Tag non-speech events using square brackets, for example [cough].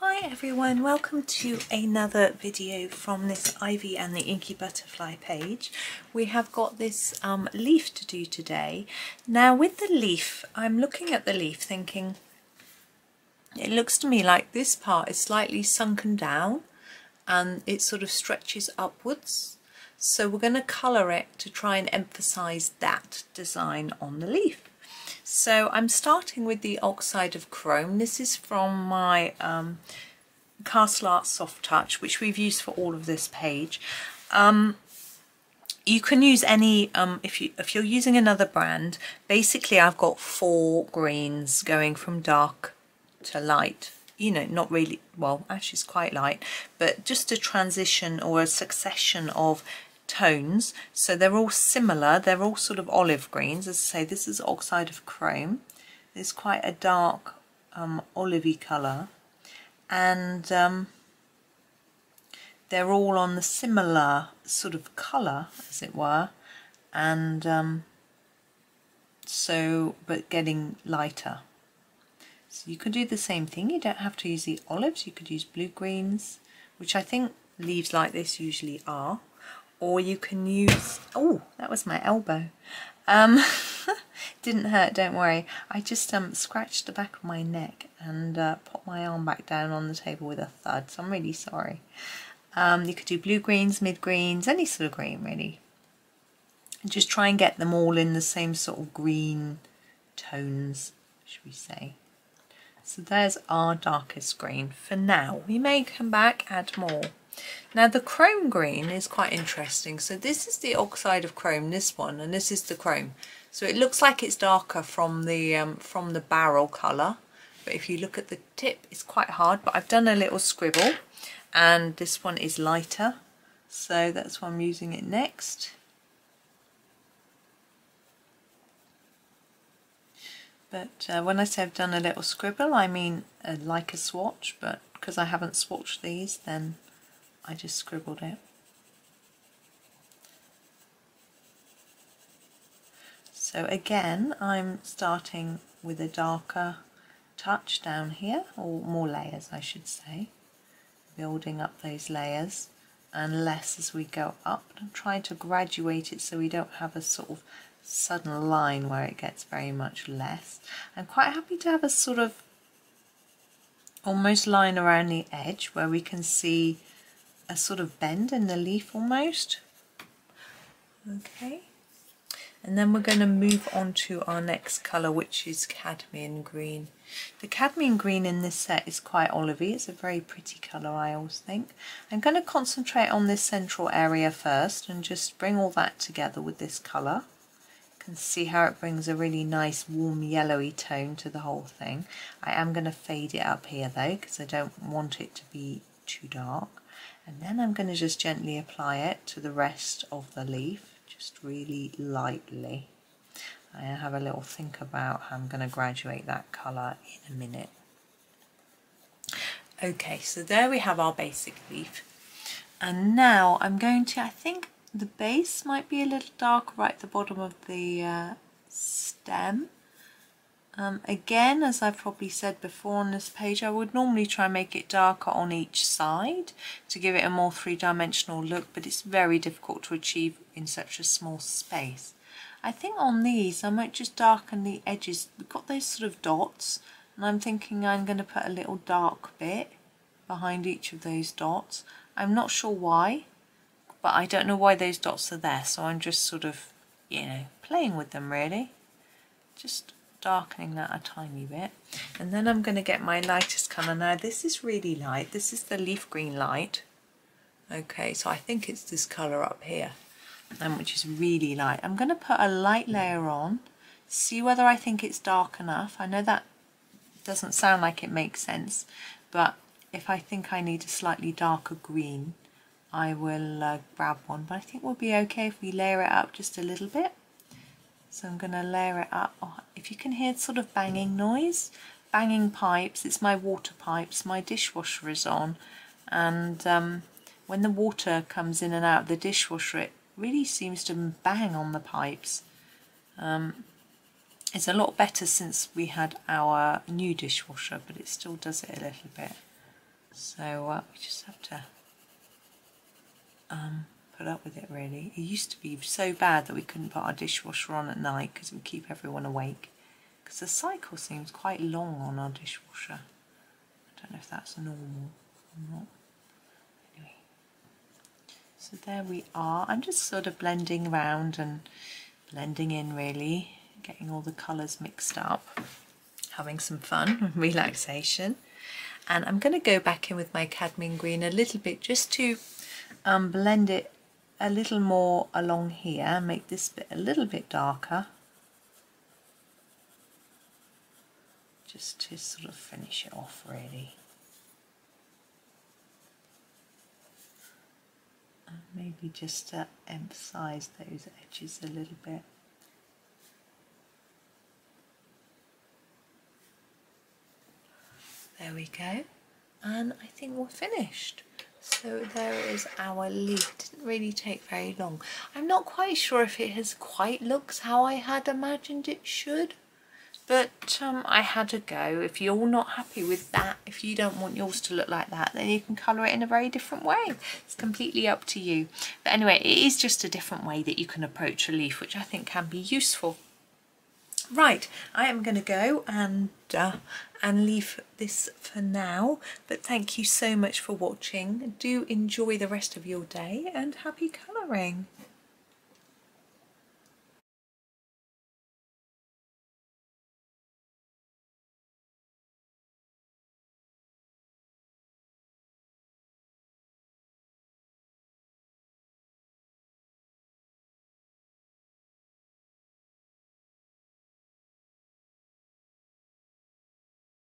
Hi everyone, welcome to another video from this Ivy and the Inky Butterfly page. We have got this um, leaf to do today. Now with the leaf, I'm looking at the leaf thinking, it looks to me like this part is slightly sunken down and it sort of stretches upwards. So we're going to colour it to try and emphasise that design on the leaf. So I'm starting with the oxide of chrome. This is from my um, Castle Art Soft Touch, which we've used for all of this page. Um, you can use any, um, if, you, if you're using another brand, basically I've got four greens going from dark to light. You know, not really, well, actually it's quite light, but just a transition or a succession of tones. So they're all similar. They're all sort of olive greens. As I say, this is oxide of chrome. It's quite a dark um, olivey colour. And um, they're all on the similar sort of colour, as it were. And um, so, but getting lighter. So you could do the same thing. You don't have to use the olives. You could use blue greens, which I think leaves like this usually are or you can use, oh, that was my elbow. Um, [laughs] didn't hurt, don't worry. I just um, scratched the back of my neck and uh, put my arm back down on the table with a thud, so I'm really sorry. Um, you could do blue greens, mid greens, any sort of green really. And just try and get them all in the same sort of green tones, should we say. So there's our darkest green for now. We may come back, add more. Now the chrome green is quite interesting. So this is the oxide of chrome, this one, and this is the chrome. So it looks like it's darker from the um, from the barrel colour. But if you look at the tip, it's quite hard. But I've done a little scribble and this one is lighter. So that's why I'm using it next. But uh, when I say I've done a little scribble, I mean uh, like a swatch, but because I haven't swatched these, then I just scribbled it. So again, I'm starting with a darker touch down here, or more layers I should say, building up those layers and less as we go up. I'm trying to graduate it so we don't have a sort of sudden line where it gets very much less. I'm quite happy to have a sort of almost line around the edge where we can see a sort of bend in the leaf almost. Okay, and then we're going to move on to our next colour which is cadmium green. The cadmium green in this set is quite olivey, it's a very pretty colour I always think. I'm going to concentrate on this central area first and just bring all that together with this colour. You can see how it brings a really nice warm yellowy tone to the whole thing. I am going to fade it up here though because I don't want it to be too dark and then I'm going to just gently apply it to the rest of the leaf just really lightly. I have a little think about how I'm going to graduate that colour in a minute. Okay so there we have our basic leaf. And now I'm going to I think the base might be a little dark right at the bottom of the uh, stem um, again, as I've probably said before on this page, I would normally try and make it darker on each side to give it a more three-dimensional look, but it's very difficult to achieve in such a small space. I think on these I might just darken the edges. We've got those sort of dots, and I'm thinking I'm going to put a little dark bit behind each of those dots. I'm not sure why, but I don't know why those dots are there, so I'm just sort of, you know, playing with them really. Just darkening that a tiny bit. And then I'm going to get my lightest colour. Now this is really light. This is the leaf green light. Okay so I think it's this colour up here um, which is really light. I'm going to put a light layer on see whether I think it's dark enough. I know that doesn't sound like it makes sense but if I think I need a slightly darker green I will uh, grab one. But I think we'll be okay if we layer it up just a little bit so I'm going to layer it up. Oh, if you can hear sort of banging noise, banging pipes, it's my water pipes. My dishwasher is on and um, when the water comes in and out of the dishwasher it really seems to bang on the pipes. Um, it's a lot better since we had our new dishwasher but it still does it a little bit. So uh, we just have to um, put up with it really. It used to be so bad that we couldn't put our dishwasher on at night because it would keep everyone awake. Because the cycle seems quite long on our dishwasher. I don't know if that's normal or not. Anyway, so there we are. I'm just sort of blending around and blending in really, getting all the colours mixed up, having some fun and [laughs] relaxation. And I'm going to go back in with my cadmium green a little bit just to um, blend it a little more along here, make this bit a little bit darker. Just to sort of finish it off really. And maybe just to emphasize those edges a little bit. There we go. And I think we're finished. So there is our leaf. Didn't really take very long. I'm not quite sure if it has quite looks how I had imagined it should. But um, I had a go. If you're not happy with that, if you don't want yours to look like that, then you can colour it in a very different way. It's completely up to you. But anyway, it is just a different way that you can approach a leaf, which I think can be useful. Right, I am going to go and uh, and leave this for now. But thank you so much for watching. Do enjoy the rest of your day and happy colouring.